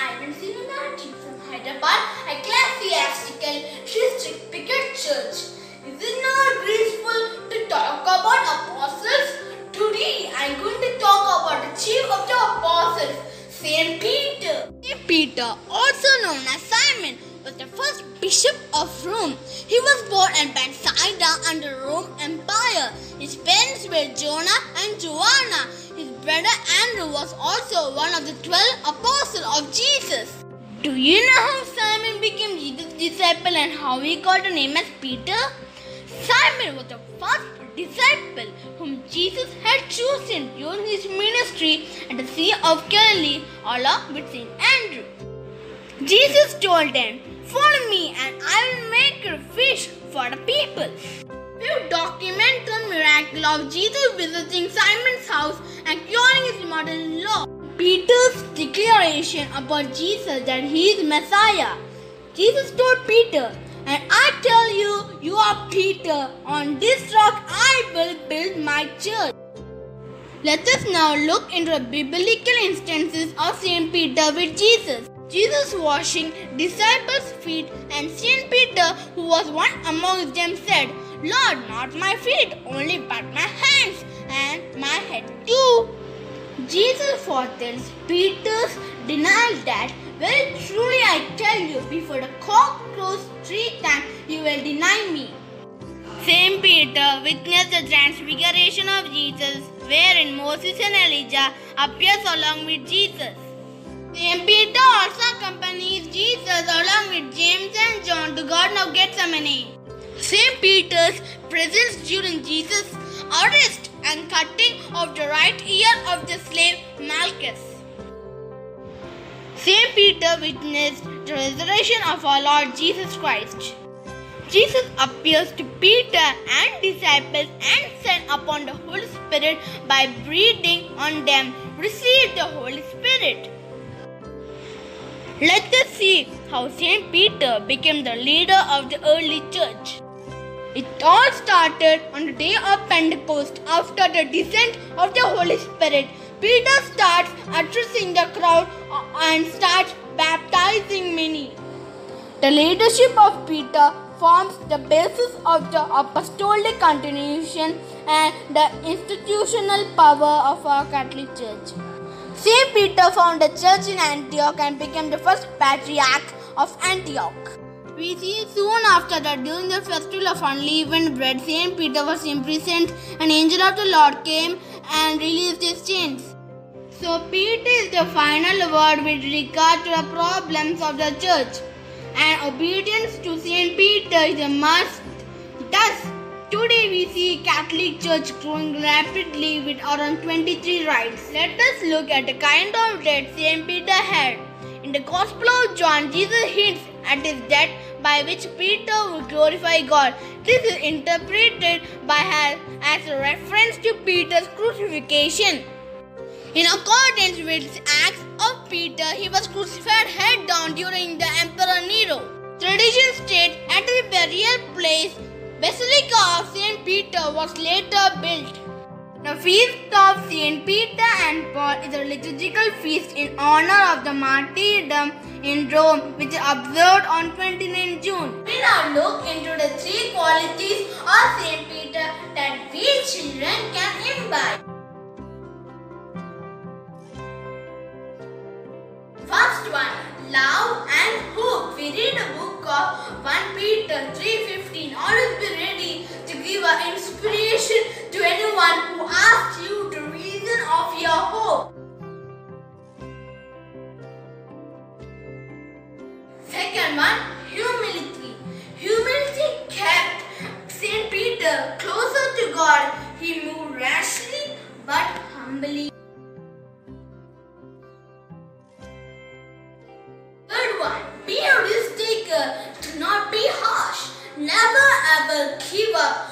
Ivan Sinu Mathew from Hyderabad Ecclesiastical District Picket Church. Is it not graceful to talk about apostles? Today I'm going to talk about the chief of the apostles, Saint Peter. Saint Peter, also known as Simon, was the first bishop of Rome. He was born in Bethsaida under Rome Empire. His parents were Jonah and Joanna. His brother Andrew was also one of the twelve apostles of Jesus. Do you know how Simon became Jesus' disciple and how he got the name as Peter? Simon was the first disciple whom Jesus had chosen during his ministry at the Sea of Galilee along with Saint Andrew. Jesus told them, Follow me and I will make you fish for the people. We document the miracle of Jesus visiting Simon's house and curing his mother-in-law. Peter's declaration about Jesus that he is Messiah. Jesus told Peter, and I tell you, you are Peter. On this rock I will build my church. Let us now look into the biblical instances of Saint Peter with Jesus. Jesus washing disciples' feet, and Saint Peter, who was one among them, said, Lord, not my feet, only but my hands and my head too. Jesus foretells Peter's denial that, Very truly I tell you, before the cock crows three times, you will deny me. Saint Peter witnessed the transfiguration of Jesus, wherein Moses and Elijah appears along with Jesus. Saint Peter also accompanies Jesus along with James and John to Garden of Gethsemane. Saint Peter's presence during Jesus' arrest and cutting of the right ear of the slave Malchus. Saint Peter witnessed the resurrection of our Lord Jesus Christ. Jesus appears to Peter and disciples and sent upon the Holy Spirit by breathing on them, received the Holy Spirit. Let us see how Saint Peter became the leader of the early church. It all started on the day of Pentecost after the descent of the Holy Spirit. Peter starts addressing the crowd and starts baptizing many. The leadership of Peter forms the basis of the apostolic continuation and the institutional power of our Catholic Church. Saint Peter founded a church in Antioch and became the first patriarch of Antioch. We see soon after that during the festival of unleavened bread, Saint Peter was imprisoned. An angel of the Lord came and released his chains. So Peter is the final word with regard to the problems of the church. And obedience to Saint Peter is a must. Thus, today we see Catholic Church growing rapidly with around 23 rites. Let us look at the kind of death Saint Peter had. In the Gospel of John, Jesus hints at his death by which Peter would glorify God. This is interpreted by her as a reference to Peter's crucifixion. In accordance with the Acts of Peter, he was crucified head down during the Emperor Nero. Tradition states at the burial place, Basilica of Saint Peter was later built. The feast of Saint Peter and Paul is a liturgical feast in honor of the martyrdom in Rome, which is observed on 29 June. We now look into the three qualities of Saint Peter that we children can imbibe. First one, love and hope. We read a book of 1 Peter 3.15. Always be second one, humility. Humility kept St. Peter closer to God. He moved rashly but humbly. Third one, be a risk taker. Do not be harsh. Never ever give up.